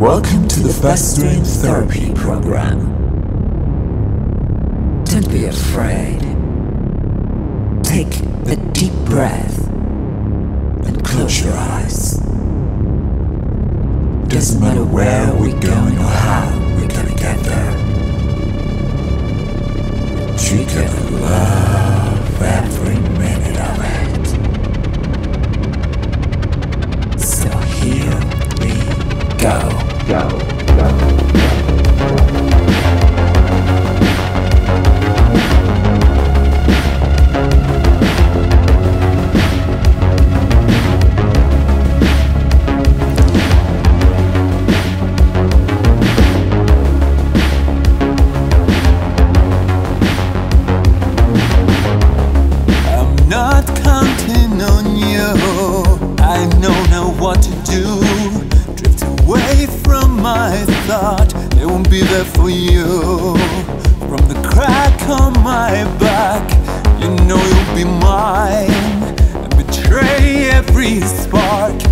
Welcome to the Dream Therapy Program. Don't be afraid. Take a deep breath and close your eyes. Doesn't matter where we're going or how we're gonna get there. But you're gonna love every minute of it. So here we go. I'm there for you. From the crack on my back, you know you'll be mine. And betray every spark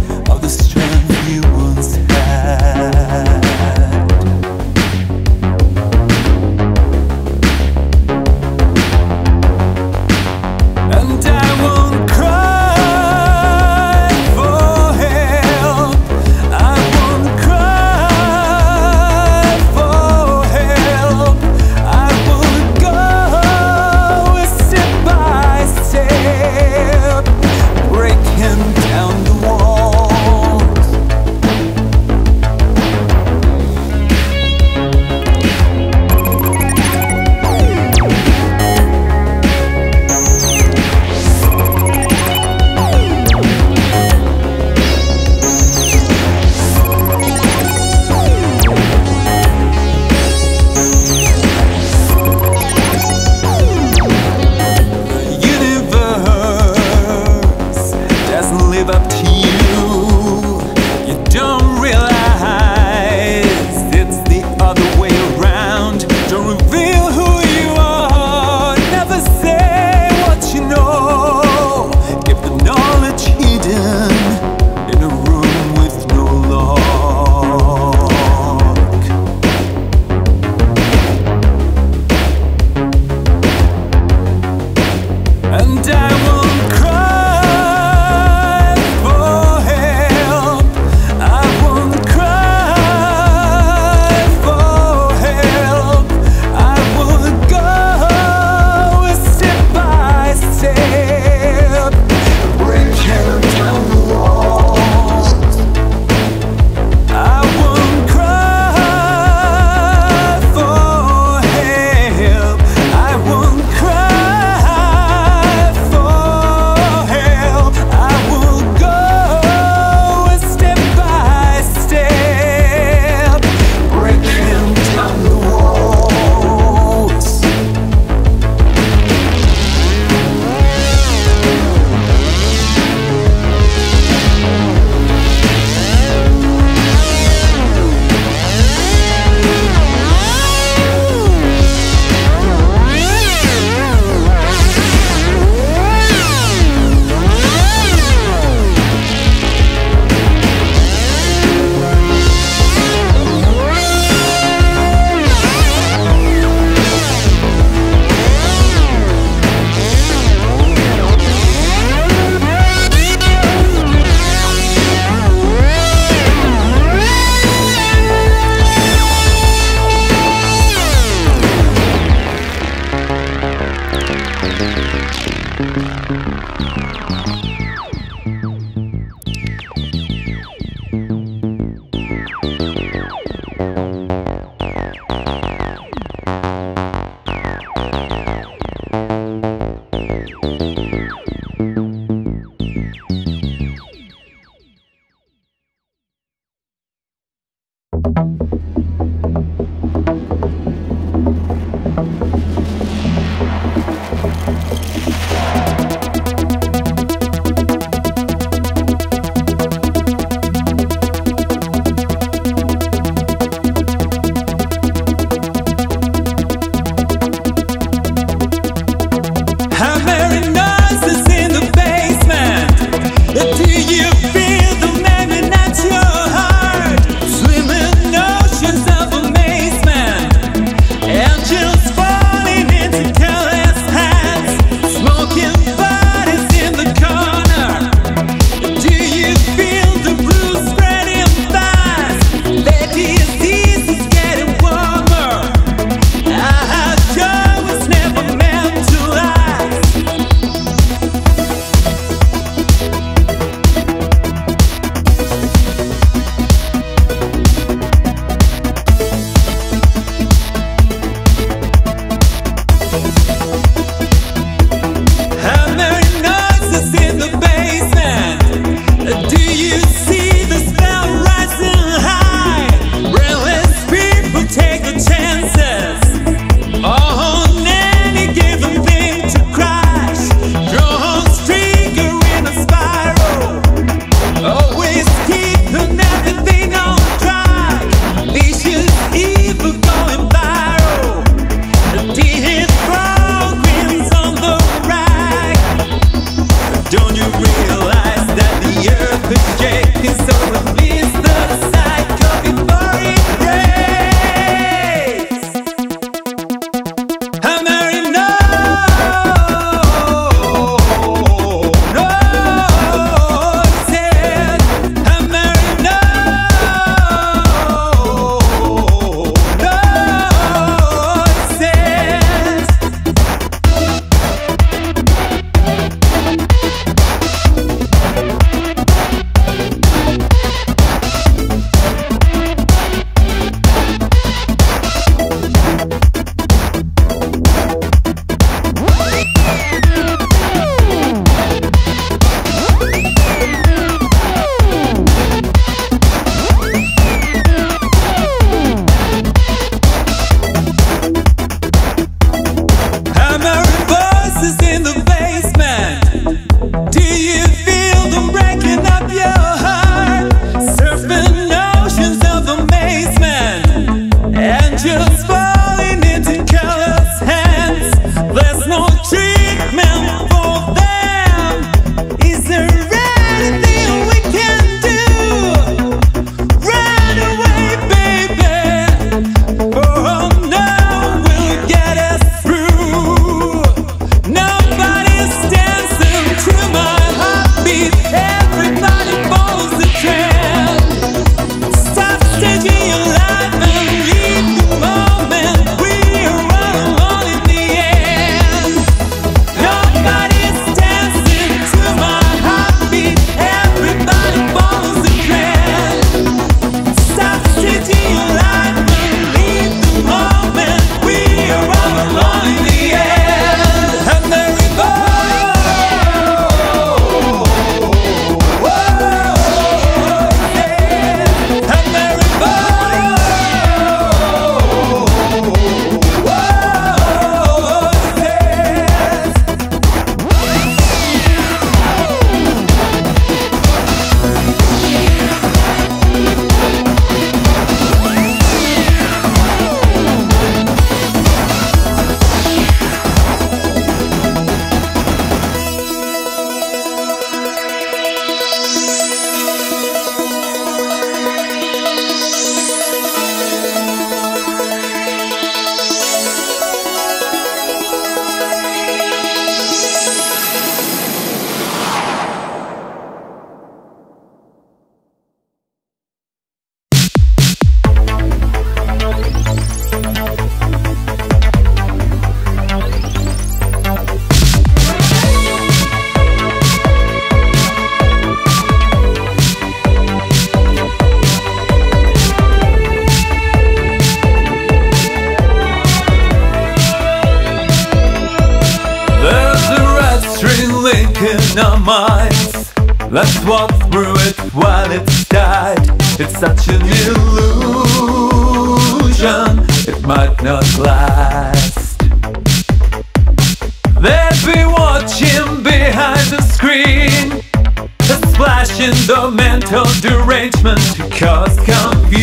Flashing the mental derangement to cause confusion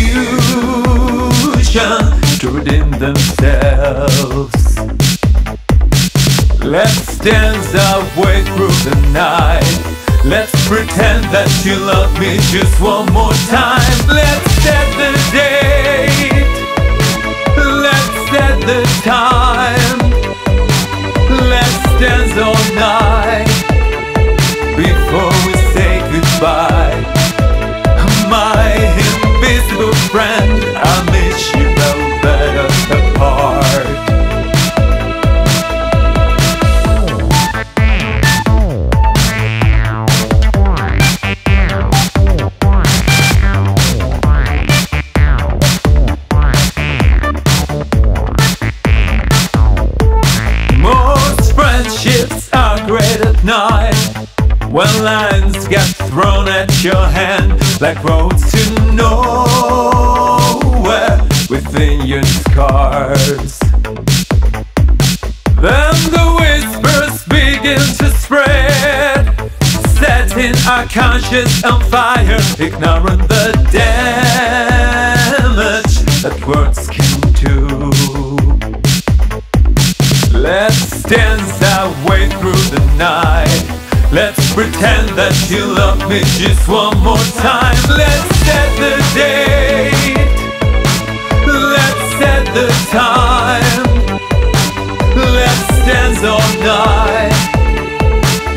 to redeem themselves. Let's dance our way through the night. Let's pretend that you love me just one more time. Let's set the date. Let's set the time. Let's dance on. Black roads to nowhere Within your scars. Then the whispers begin to spread Setting our conscience on fire Ignoring the damage That words can do. Let's dance our way through the night. Let's pretend that you love me just one more time. Let's set the date. Let's set the time. Let's dance all night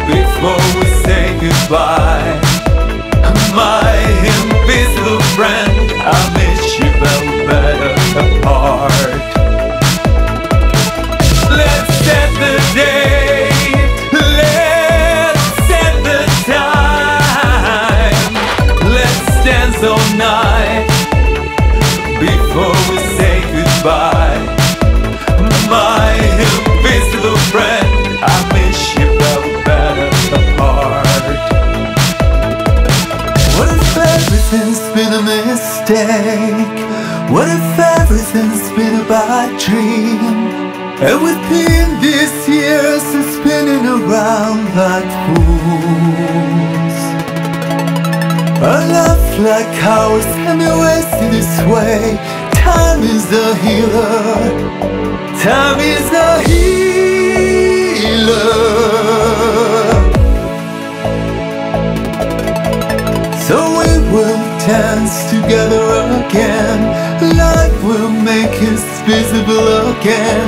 Before we say goodbye. My invisible friend I miss you but better apart. Let's set the date. Mistake? What if everything's been a bad dream? And we've been these years and spinning around like fools. A love like ours and we wasted this way. Time is the healer. Time is the healer. Dance together again. Life will make us visible again.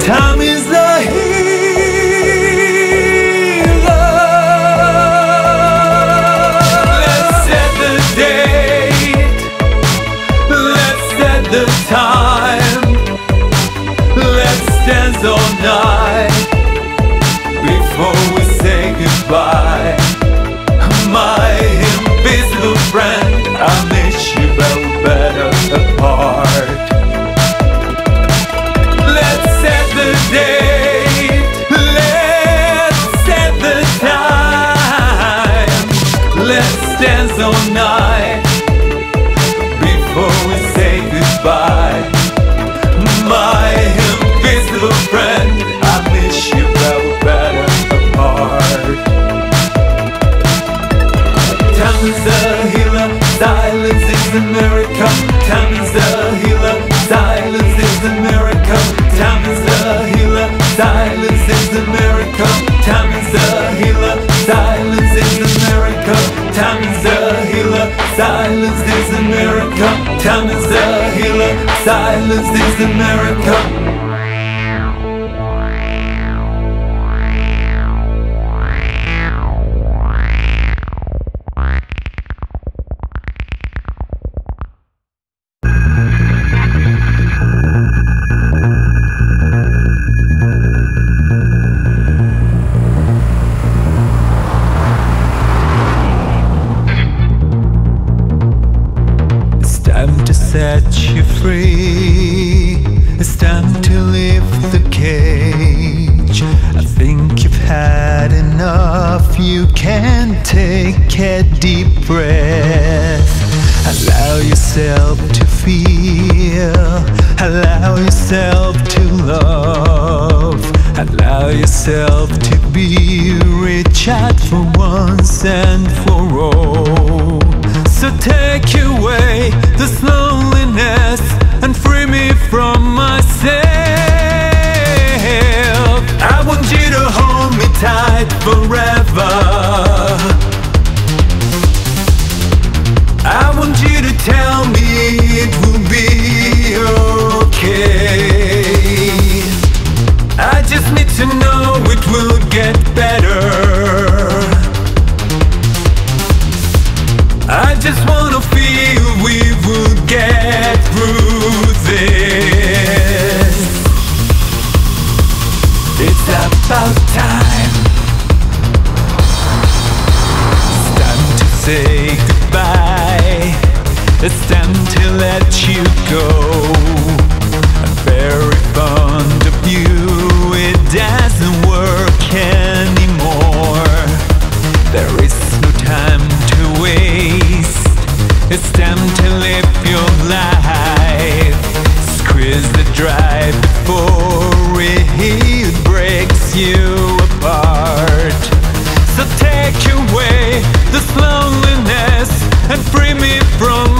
Time is the healer. Let's set the date. Let's set the time. Let's dance all night before we say goodbye. Dance all the miracle. Love. Allow yourself to be. Reach out for once and for all. So take away this loneliness and free me from myself. I want you to hold me tight forever. I want you to tell me it will be okay. Just need to know it will get better. I just wanna feel we will get through this. It's about time. It's time to say goodbye. It's time to let you go. I'm very fond doesn't work anymore. There is no time to waste. It's time to live your life. Squeeze the drive before it breaks you apart. So take away this loneliness and free me from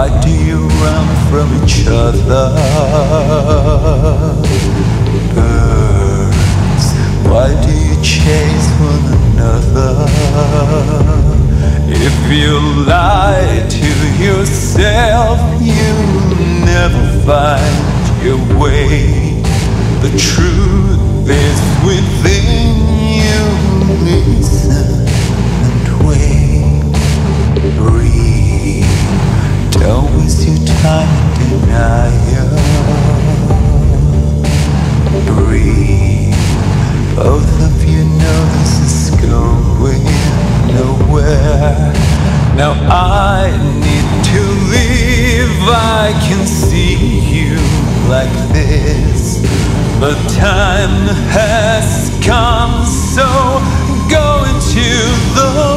why do you run from each other? Burns, why do you chase one another? If you lie to yourself, you'll never find your way. The truth is within you. Listen and wait. Breathe. Don't waste your time in denial. Breathe. Both of you know this is going nowhere. Now I need to leave. I can see you like this. The time has come, so go into the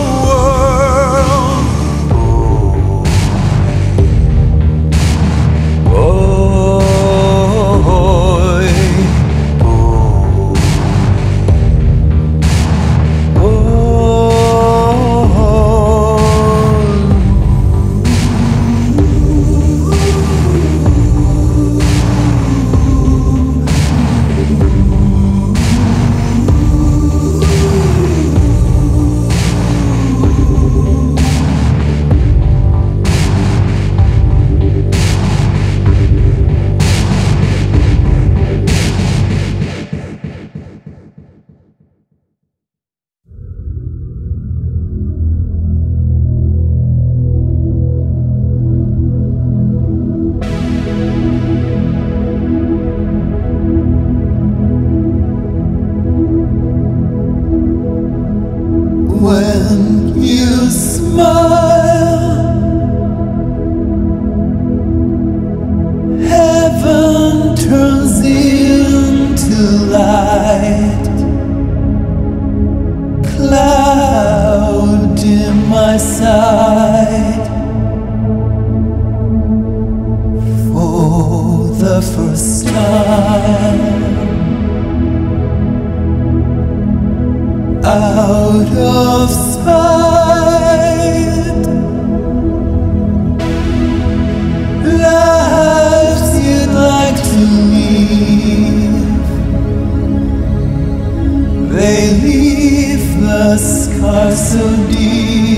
they leave the scars so dear.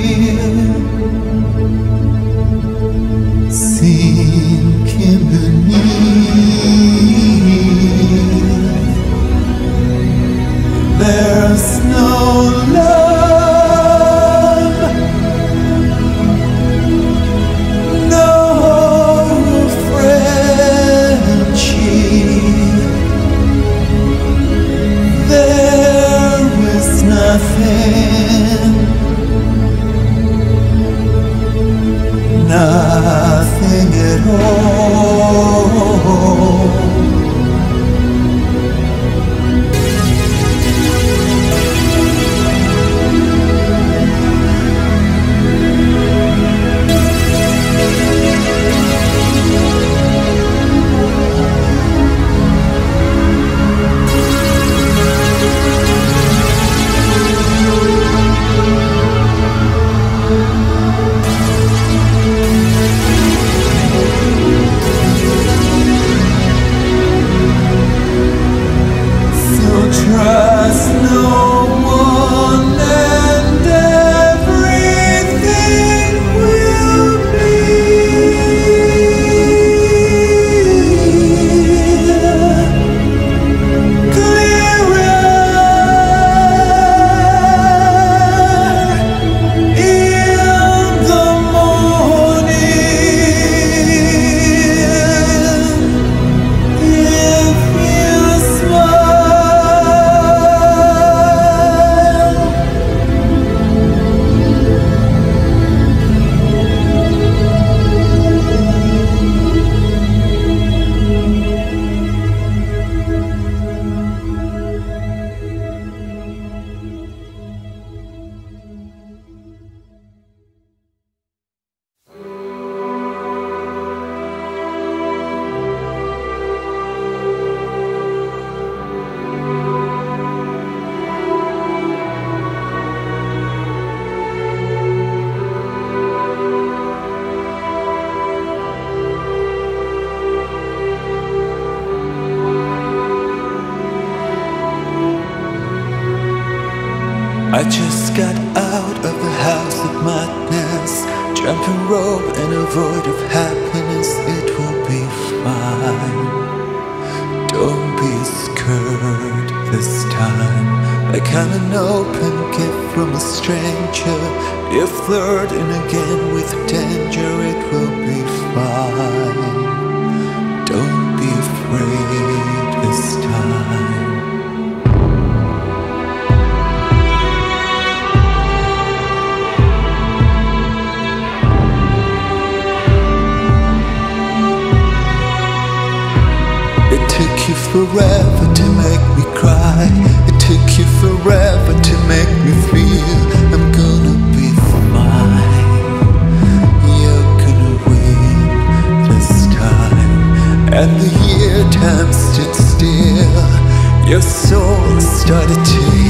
Just got out of the house of madness, jumping rope in a void of happiness. It will be fine. Don't be scared this time. Like I'm an open gift from a stranger. If flirting again with danger, it will be fine. Don't be afraid forever to make me cry. It took you forever to make me feel I'm gonna be fine. You're gonna win this time. And the year time stood still. Your soul started to